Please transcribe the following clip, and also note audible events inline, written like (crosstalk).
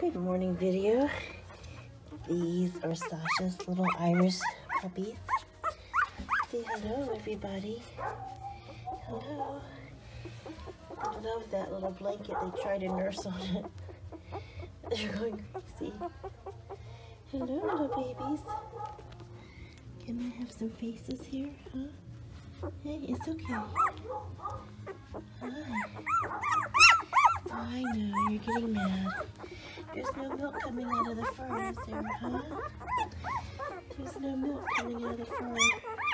Good morning video. These are Sasha's little Irish puppies. Say hello everybody. Hello. I love that little blanket they try to nurse on it. (laughs) They're going crazy. Hello little babies. Can I have some faces here, huh? Hey, it's okay. Getting mad. There's no milk coming out of the fur, is there, huh? There's no milk coming out of the fur.